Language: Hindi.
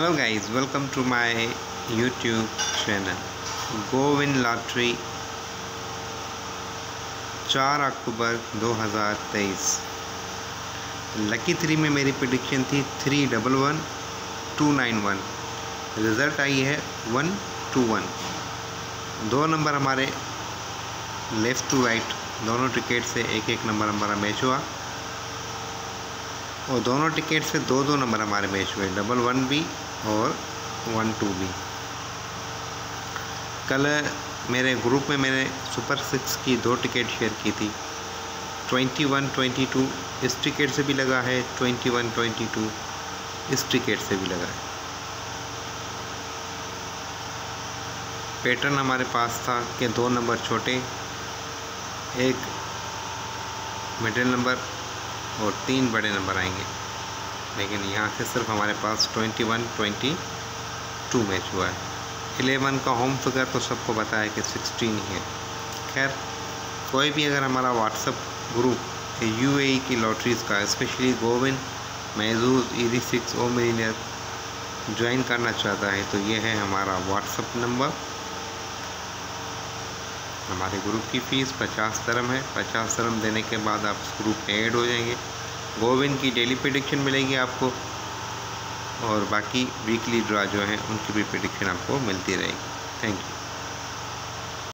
Hello guys welcome to my YouTube channel Govind lottery 4 October 2023 lucky three में मेरी प्रडिक्शन थी three double one two nine one result आई है वन टू वन दो नंबर हमारे लेफ़्ट टू राइट दोनों टिकट से एक एक नंबर हमारा मैच हुआ। और दोनों टिकट से दो दो नंबर हमारे मैच हुए। डबल वन भी और वन टू भी। कल मेरे ग्रुप में मैंने सुपर सिक्स की दो टिकट शेयर की थी। ट्वेंटी वन ट्वेंटी टू इस टिकट से भी लगा है। ट्वेंटी वन ट्वेंटी टू इस टिकट से भी लगा है। पैटर्न हमारे पास था कि दो नंबर छोटे, एक मिडिल नंबर और तीन बड़े नंबर आएँगे। लेकिन यहाँ से सिर्फ़ हमारे पास twenty one twenty two match हुआ है। एलेवन का होम फिगर तो सबको पता है कि सिक्सटीन ही है। खैर, कोई भी अगर हमारा व्हाट्सअप ग्रुप यू की लॉटरीज़ का स्पेशली गोविंद मैजूज ईदी सिक्स ओ मिलीनियर ज्वाइन करना चाहता है तो ये है हमारा व्हाट्सअप नंबर हमारे ग्रुप की फ़ीस पचास दरम है। पचास दरम देने के बाद आप ग्रुप में ऐड हो जाएँगे। गोविंद की डेली प्रडिक्शन मिलेगी आपको। और बाकी वीकली ड्रा जो हैं, उनकी भी प्रडिक्शन आपको मिलती रहेगी। Thank you